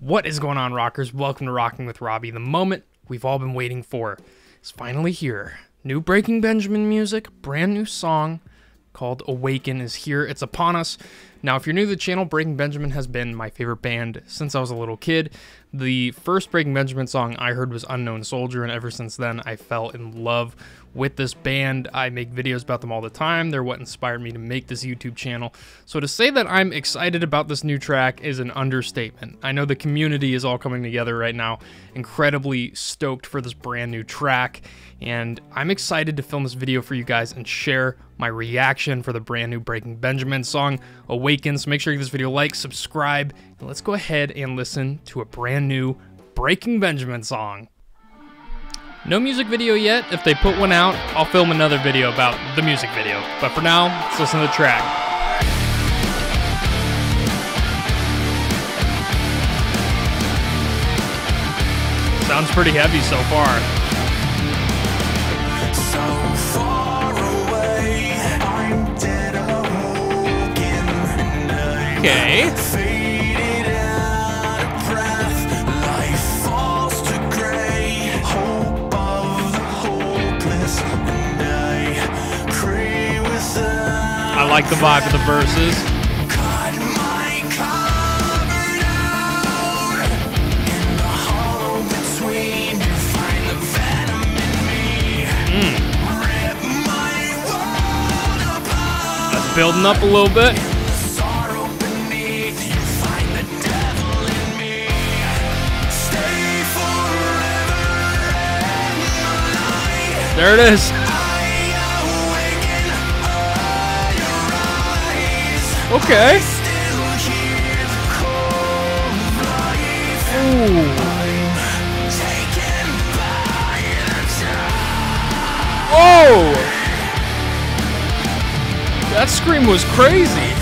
What is going on, rockers? Welcome to Rocking with Robby. The moment we've all been waiting for is finally here. New Breaking Benjamin music, brand new song called Awaken is here. It's upon us. Now, if you're new to the channel, Breaking Benjamin has been my favorite band since I was a little kid. The first Breaking Benjamin song I heard was Unknown Soldier, and ever since then, I fell in love with this band. I make videos about them all the time. They're what inspired me to make this YouTube channel. So to say that I'm excited about this new track is an understatement. I know the community is all coming together right now. Incredibly stoked for this brand new track. And I'm excited to film this video for you guys and share my reaction for the brand new Breaking Benjamin song, Awakens. So make sure you give this video a like, subscribe, and let's go ahead and listen to a brand new Breaking Benjamin song. No music video yet. If they put one out, I'll film another video about the music video. But for now, let's listen to the track. Sounds pretty heavy so far. Venom in me. Rip my world apart. That's building up a little bit. There it is. Okay. Ooh. Whoa! That scream was crazy.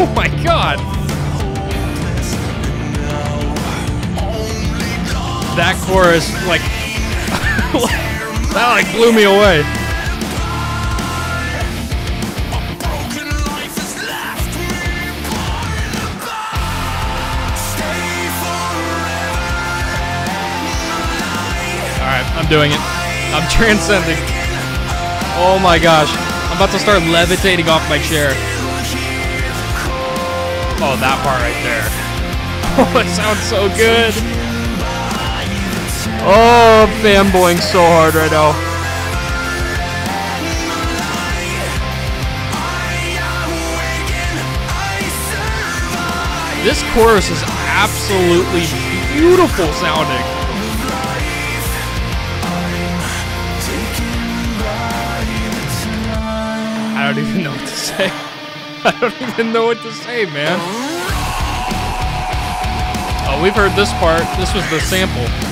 Oh my God That chorus, like, that like blew me away. broken life has left me torn apart. Stay forever in the light. All right, I'm doing it. I'm transcending. Oh my gosh. I'm about to start levitating off my chair. Oh, that part right there. Oh, it sounds so good. Oh, fanboying so hard right now. This chorus is absolutely beautiful sounding. I don't even know what to say. I don't even know what to say, man. Oh, we've heard this part. This was the sample.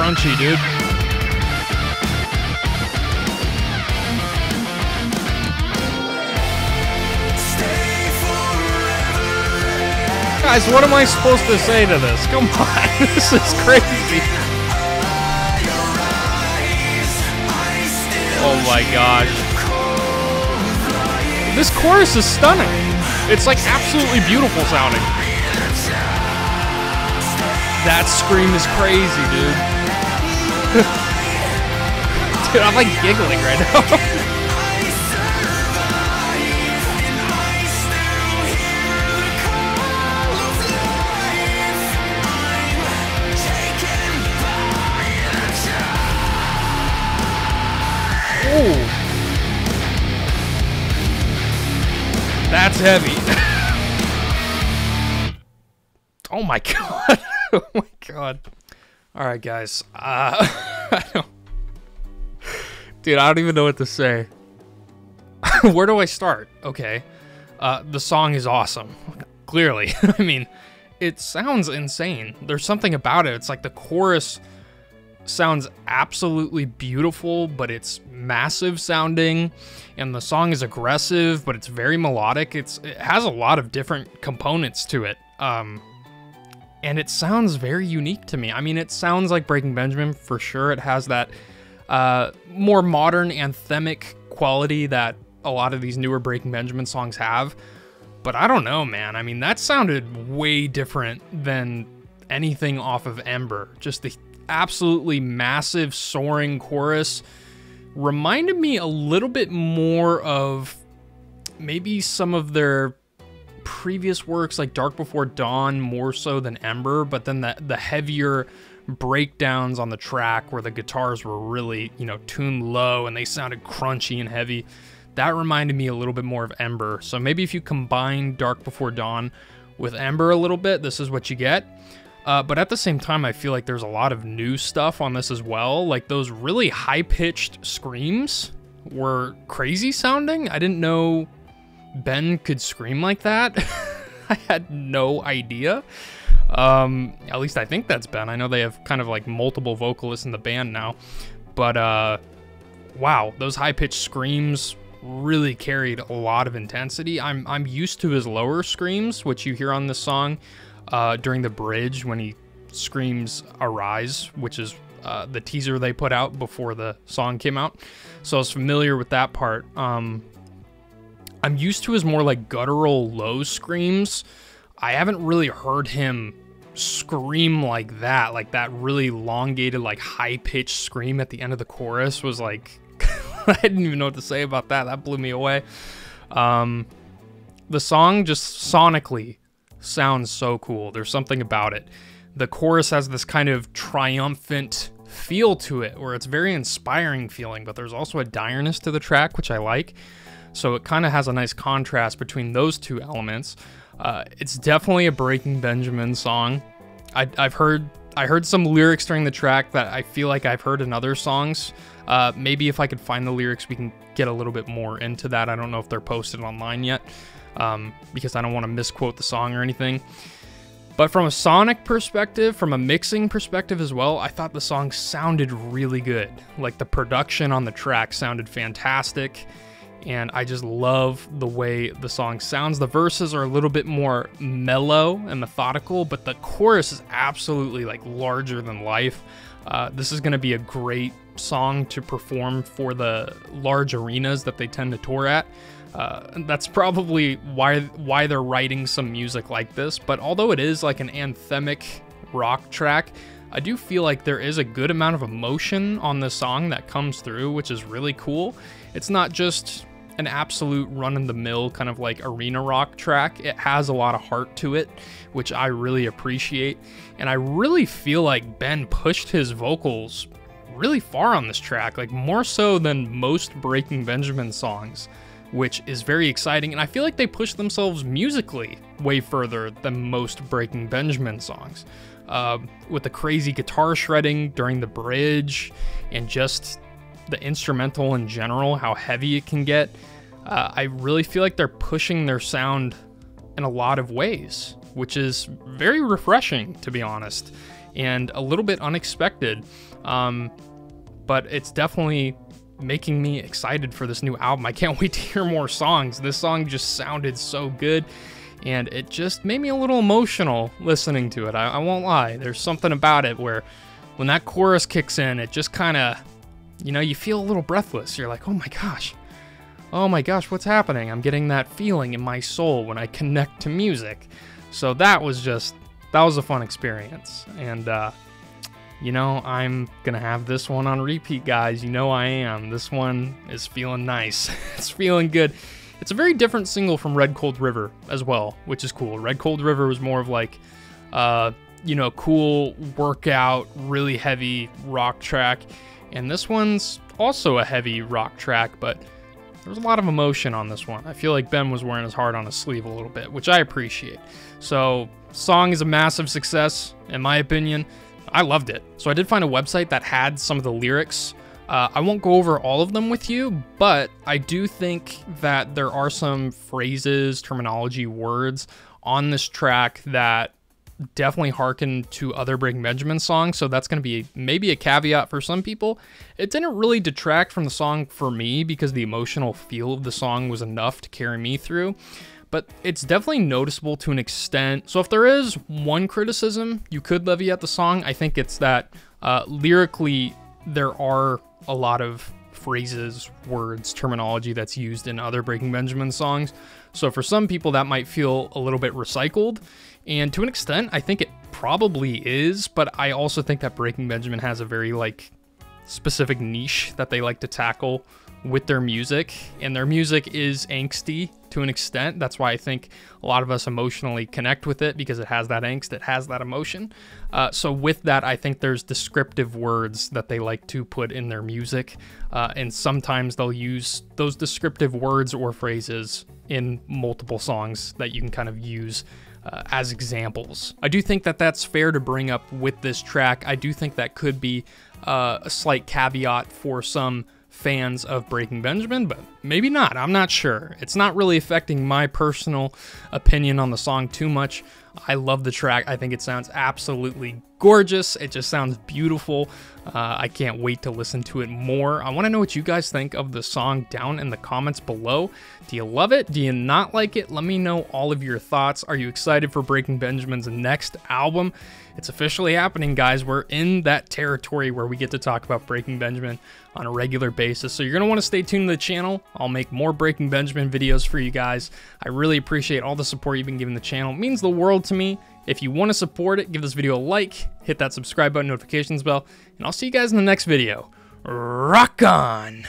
Crunchy, dude. Guys, what am I supposed to say to this? Come on, this is crazy. Oh my gosh. This chorus is stunning. It's like absolutely beautiful sounding. That scream is crazy, dude. Dude, I'm like giggling right now. That's heavy. oh my god. oh my god. All right, guys. Uh, I don't, dude, I don't even know what to say. Where do I start? Okay. Uh, the song is awesome. Clearly. I mean, it sounds insane. There's something about it. It's like the chorus sounds absolutely beautiful, but it's massive sounding, and the song is aggressive, but it's very melodic. It's it has a lot of different components to it. Um, and it sounds very unique to me. I mean, it sounds like Breaking Benjamin for sure. It has that uh, more modern anthemic quality that a lot of these newer Breaking Benjamin songs have. But I don't know, man. I mean, that sounded way different than anything off of Ember. Just the absolutely massive soaring chorus reminded me a little bit more of maybe some of their previous works like Dark Before Dawn more so than Ember, but then the the heavier breakdowns on the track where the guitars were really, you know, tuned low and they sounded crunchy and heavy. That reminded me a little bit more of Ember. So maybe if you combine Dark Before Dawn with Ember a little bit, this is what you get. Uh, but at the same time, I feel like there's a lot of new stuff on this as well. Like those really high pitched screams were crazy sounding. I didn't know Ben could scream like that. I had no idea. Um, at least I think that's Ben. I know they have kind of like multiple vocalists in the band now. But uh, wow, those high pitched screams really carried a lot of intensity. I'm I'm used to his lower screams, which you hear on this song uh, during the bridge when he screams "Arise," which is uh, the teaser they put out before the song came out. So I was familiar with that part. Um, I'm used to his more like guttural low screams. I haven't really heard him scream like that, like that really elongated, like high pitched scream at the end of the chorus was like, I didn't even know what to say about that. That blew me away. Um, the song just sonically sounds so cool. There's something about it. The chorus has this kind of triumphant feel to it where it's very inspiring feeling, but there's also a direness to the track, which I like. So it kind of has a nice contrast between those two elements. Uh, it's definitely a Breaking Benjamin song. I, I've heard I heard some lyrics during the track that I feel like I've heard in other songs. Uh, maybe if I could find the lyrics, we can get a little bit more into that. I don't know if they're posted online yet um, because I don't want to misquote the song or anything. But from a sonic perspective, from a mixing perspective as well, I thought the song sounded really good. Like the production on the track sounded fantastic and I just love the way the song sounds. The verses are a little bit more mellow and methodical, but the chorus is absolutely like larger than life. Uh, this is going to be a great song to perform for the large arenas that they tend to tour at. Uh, that's probably why why they're writing some music like this. But although it is like an anthemic rock track, I do feel like there is a good amount of emotion on the song that comes through, which is really cool. It's not just an absolute run in the mill kind of like arena rock track. It has a lot of heart to it, which I really appreciate. And I really feel like Ben pushed his vocals really far on this track, like more so than most Breaking Benjamin songs, which is very exciting. And I feel like they pushed themselves musically way further than most Breaking Benjamin songs. Uh, with the crazy guitar shredding during the bridge and just the instrumental in general, how heavy it can get, uh, I really feel like they're pushing their sound in a lot of ways, which is very refreshing, to be honest, and a little bit unexpected. Um, but it's definitely making me excited for this new album. I can't wait to hear more songs. This song just sounded so good. And it just made me a little emotional listening to it. I, I won't lie. There's something about it where when that chorus kicks in, it just kind of you know, you feel a little breathless. You're like, oh my gosh, oh my gosh, what's happening? I'm getting that feeling in my soul when I connect to music. So that was just, that was a fun experience. And, uh, you know, I'm gonna have this one on repeat, guys. You know I am. This one is feeling nice. it's feeling good. It's a very different single from Red Cold River as well, which is cool. Red Cold River was more of like, uh, you know, cool workout, really heavy rock track. And this one's also a heavy rock track, but there was a lot of emotion on this one. I feel like Ben was wearing his heart on his sleeve a little bit, which I appreciate. So, song is a massive success, in my opinion. I loved it. So, I did find a website that had some of the lyrics. Uh, I won't go over all of them with you, but I do think that there are some phrases, terminology, words on this track that definitely harken to other Breaking Benjamin songs, so that's going to be maybe a caveat for some people. It didn't really detract from the song for me because the emotional feel of the song was enough to carry me through. But it's definitely noticeable to an extent. So, if there is one criticism you could levy at the song, I think it's that uh, lyrically there are a lot of phrases, words, terminology that's used in other Breaking Benjamin songs. So for some people, that might feel a little bit recycled. And to an extent, I think it probably is, but I also think that Breaking Benjamin has a very like specific niche that they like to tackle with their music, and their music is angsty to an extent. That's why I think a lot of us emotionally connect with it because it has that angst, it has that emotion. Uh, so, with that, I think there's descriptive words that they like to put in their music, uh, and sometimes they'll use those descriptive words or phrases in multiple songs that you can kind of use uh, as examples. I do think that that's fair to bring up with this track. I do think that could be uh, a slight caveat for some fans of Breaking Benjamin, but maybe not. I'm not sure. It's not really affecting my personal opinion on the song too much. I love the track. I think it sounds absolutely gorgeous. It just sounds beautiful. Uh, I can't wait to listen to it more. I want to know what you guys think of the song down in the comments below. Do you love it? Do you not like it? Let me know all of your thoughts. Are you excited for Breaking Benjamin's next album? It's officially happening, guys. We're in that territory where we get to talk about Breaking Benjamin on a regular basis. So you're going to want to stay tuned to the channel. I'll make more Breaking Benjamin videos for you guys. I really appreciate all the support you've been giving the channel. It means the world to me. If you want to support it, give this video a like, hit that subscribe button, notifications bell, and I'll see you guys in the next video. Rock on!